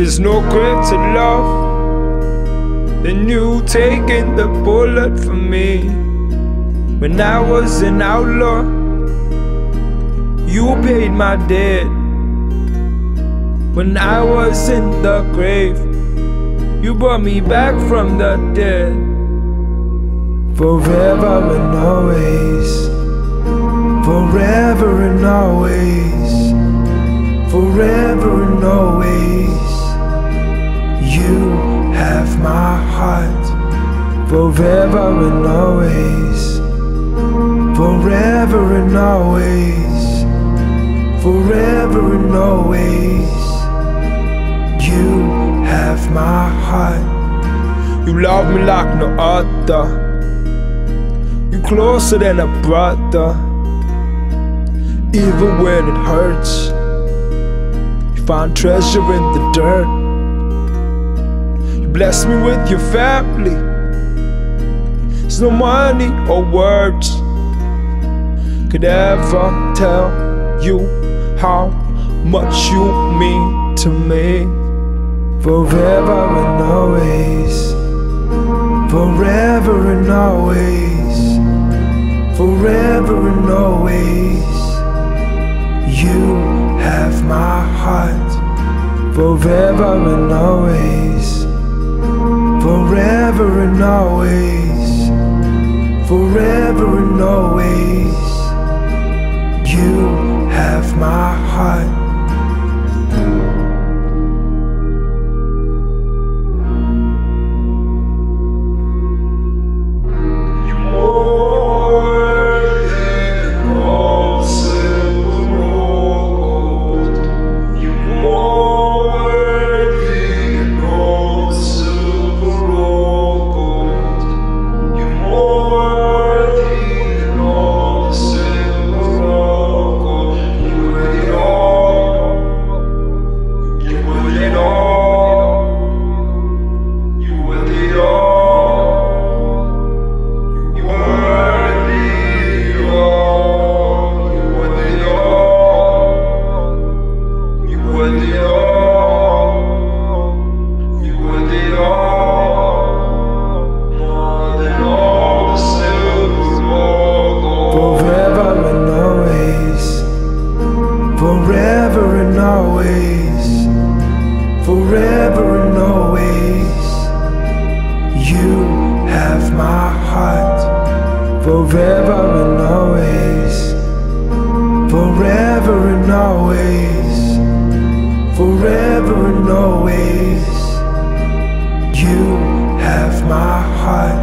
There's no greater love than you taking the bullet for me. When I was an outlaw, you paid my debt. When I was in the grave, you brought me back from the dead. Forever and always, forever and always, have my heart, forever and always, forever and always, forever and always. You have my heart. You love me like no other. You're closer than a brother. Even when it hurts, you find treasure in the dirt. Bless me with your family. There's no money or words could ever tell you how much you mean to me. Forever and always, forever and always, forever and always. You have my heart, forever and always, and always, forever and always. forever and always, forever and always, forever and always. You have my heart.